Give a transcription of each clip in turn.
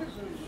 Jesus.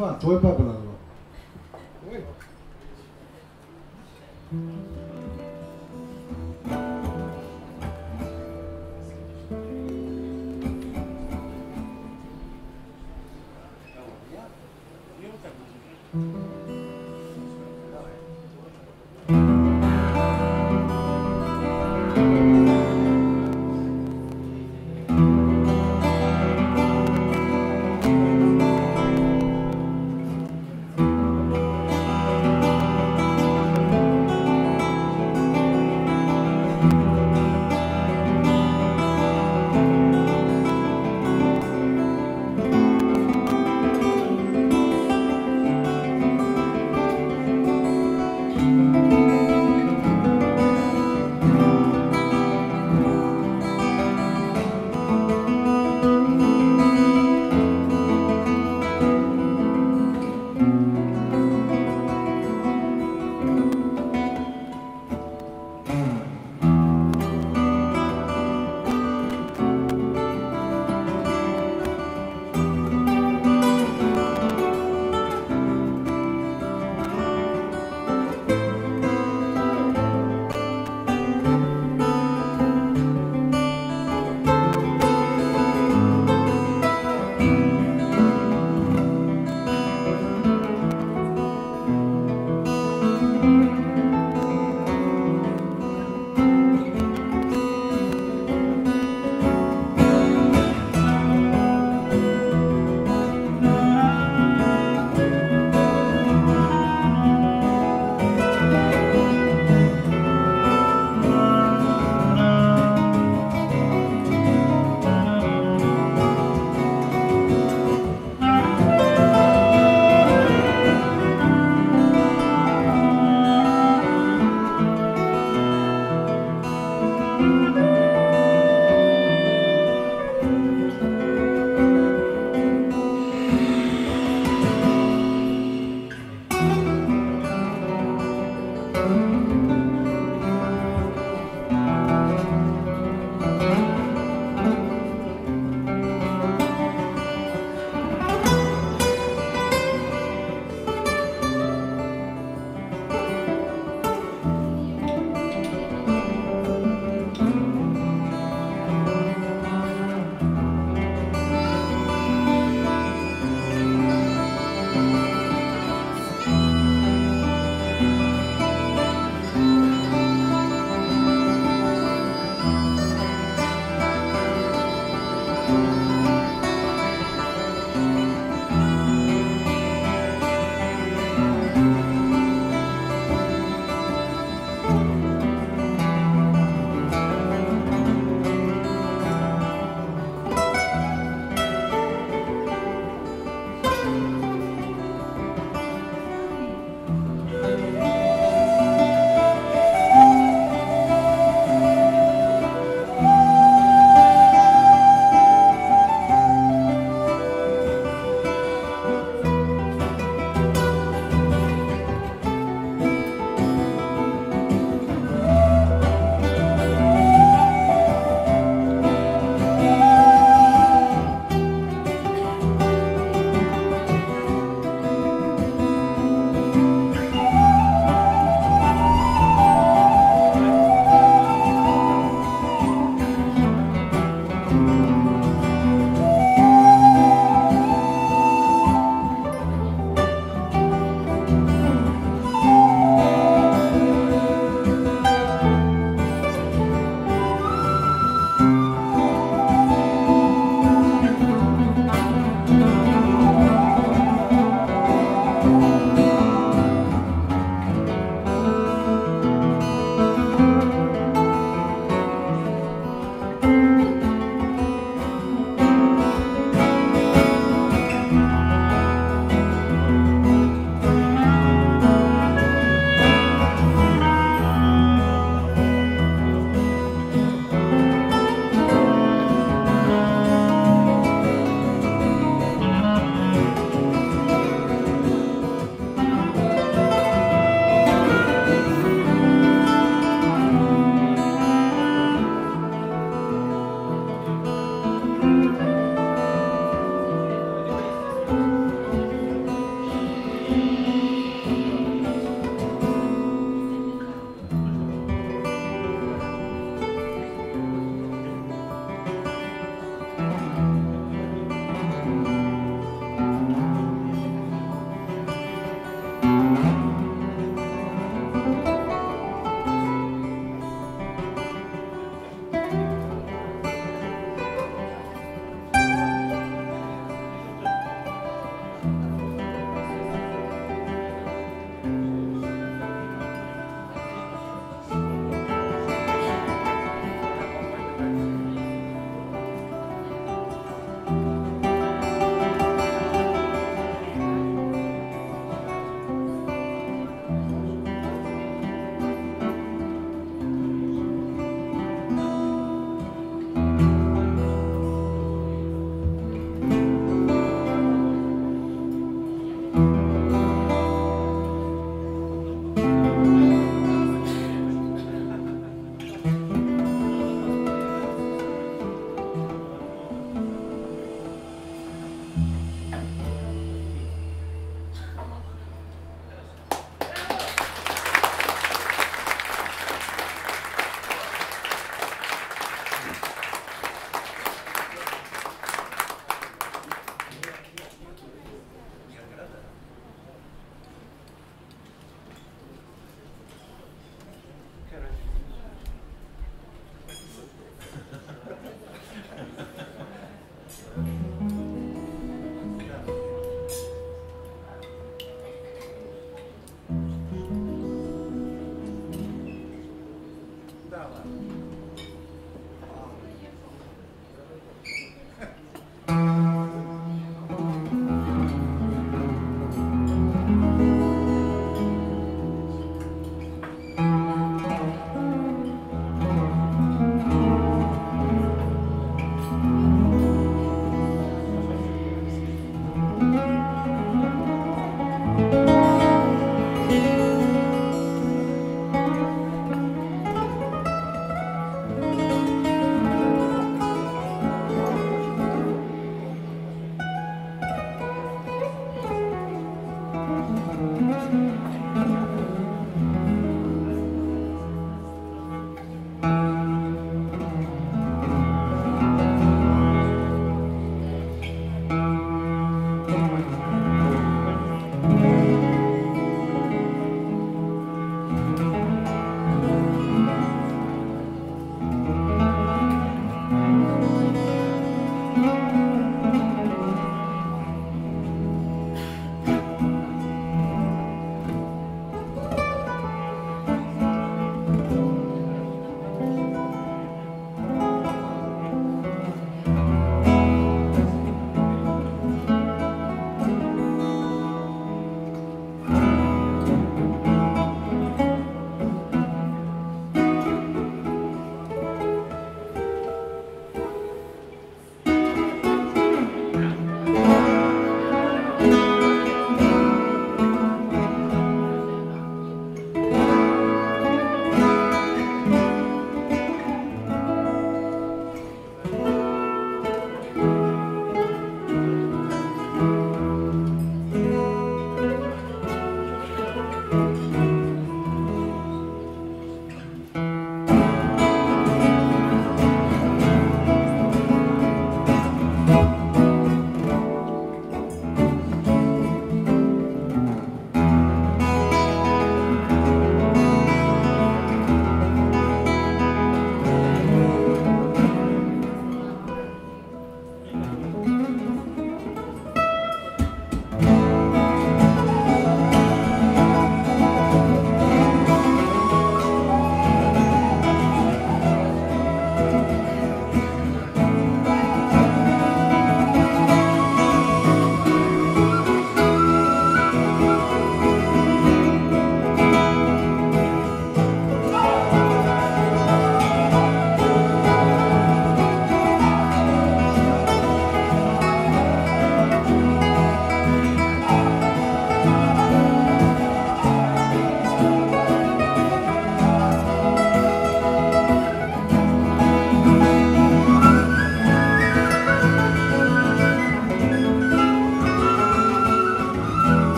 fã, tu foi pra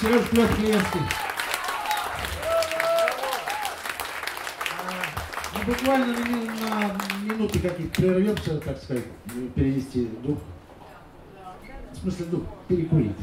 Сереж Плехлевский. Ну, буквально на минуты какие прервемся, так сказать, перевести дух. В смысле дух, перекурить.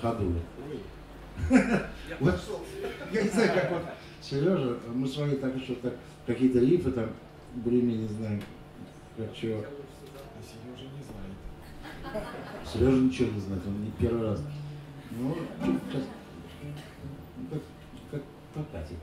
Просто на ходу. Я Вот. Я не знаю, как вот Сережа, мы с вами так еще так какие-то рифы там более-менее знаем, как чего. А Сережа не знает. Сережа ничего не знает, он не первый раз. Ну, сейчас, ну, как, как покатит.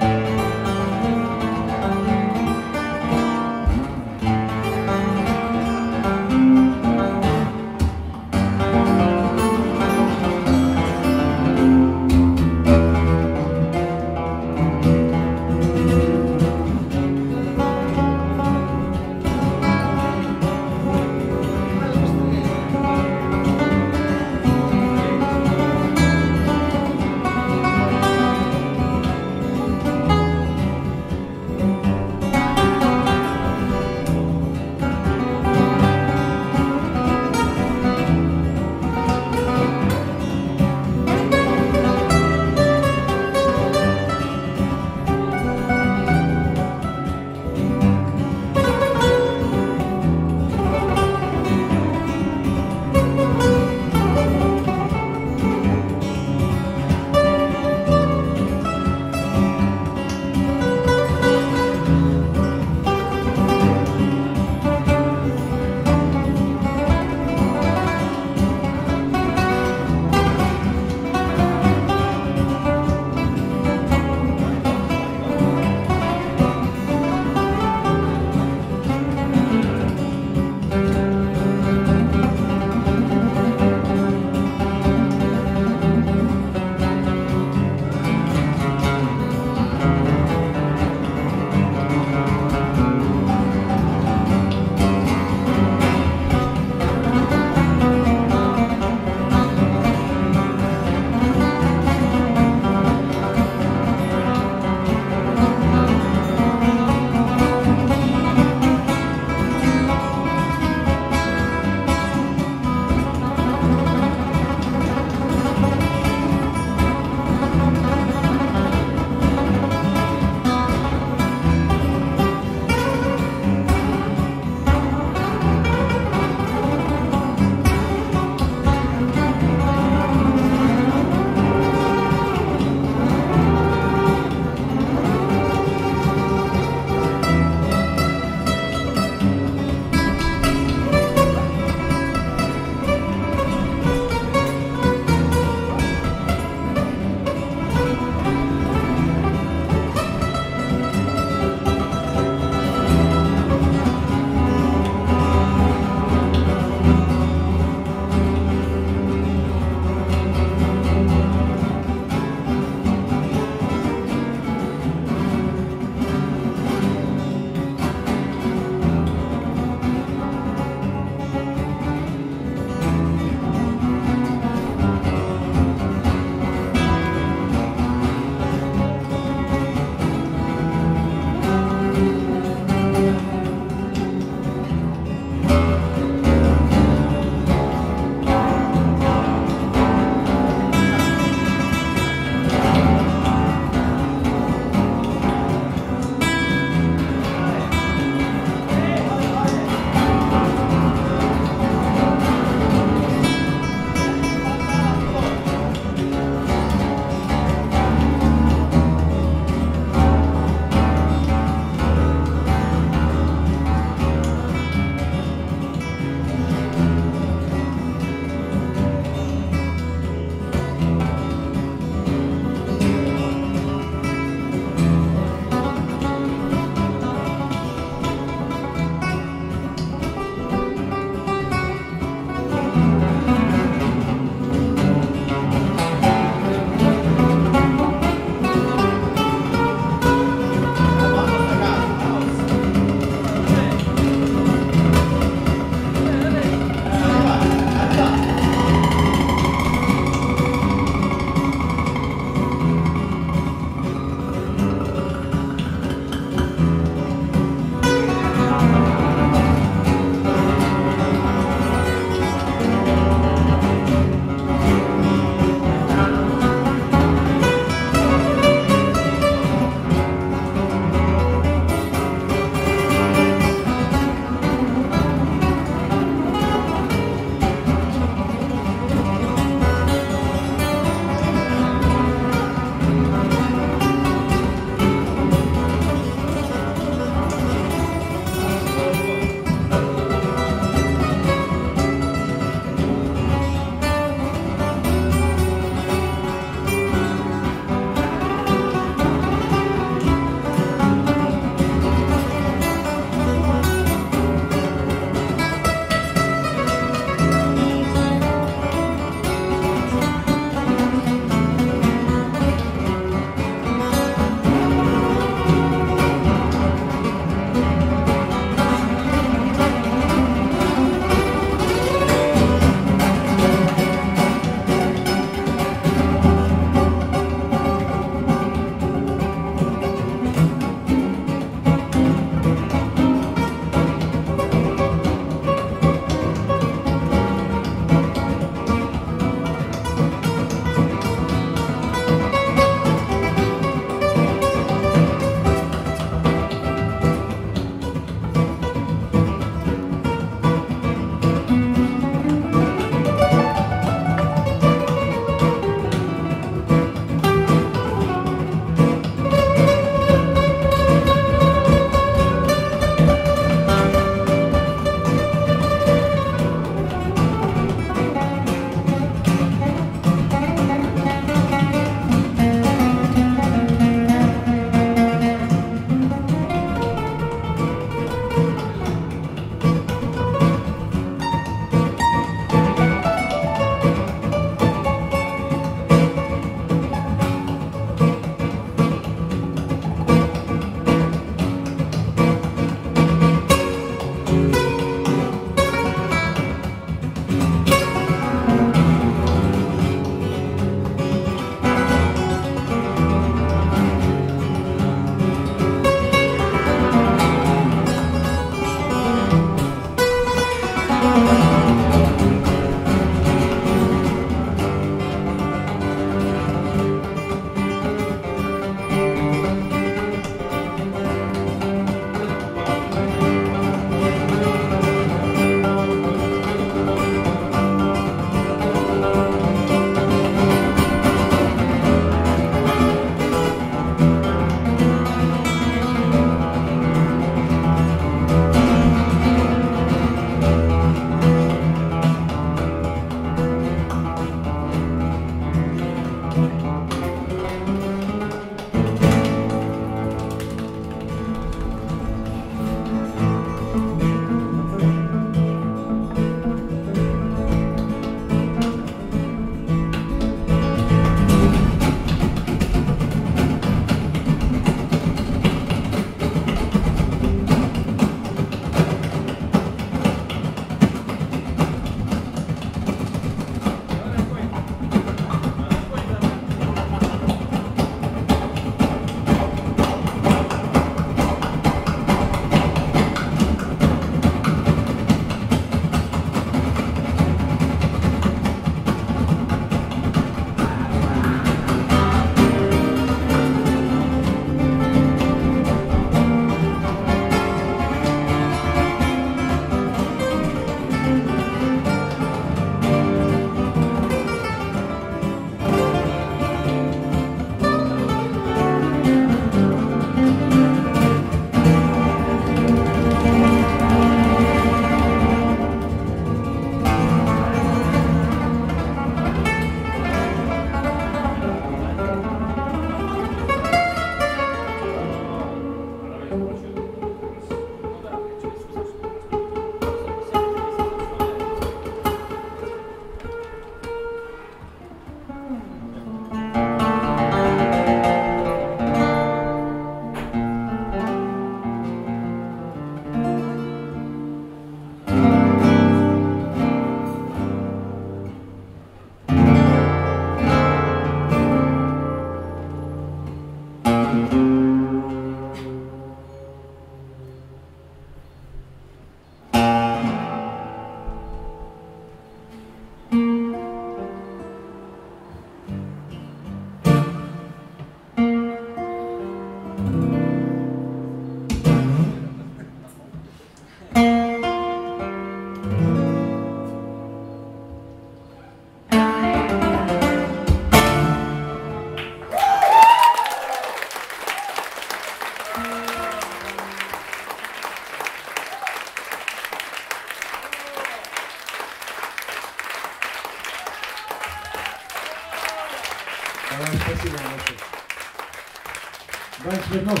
Смирнов.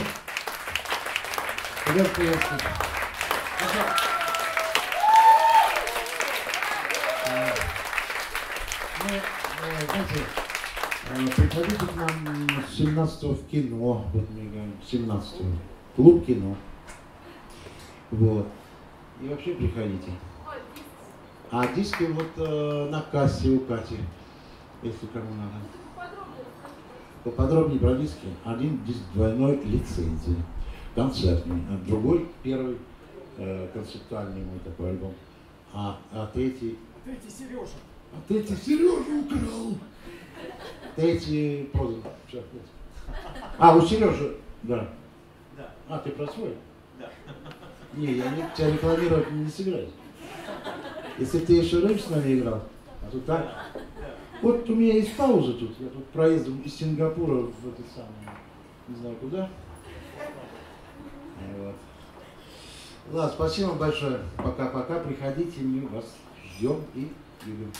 Привет, приветствую. Э, Ну, э, знаете, э, приходите к нам 17 в кино, вот мы говорим, 17 клуб кино. Вот. И вообще приходите. А диски вот э, на кассе у Кати, если кому надо. Поподробнее про диски. Один диск двойной лицензии, концертный, а другой первый э, концептуальный мой такой альбом. А, а третий, Третий Сережа. а третий Сережа украл. Третий продан. А, у Сережи, да. Да. А, ты про свой? Да. Не, я не, тебя рекламировать не собираюсь. Если ты еще раньше с нами играл, а тут так. Вот у меня есть пауза тут, я тут проездом из Сингапура в это самое, не знаю куда. Вот. Ладно, спасибо большое. Пока-пока. Приходите, мы вас ждем и любим.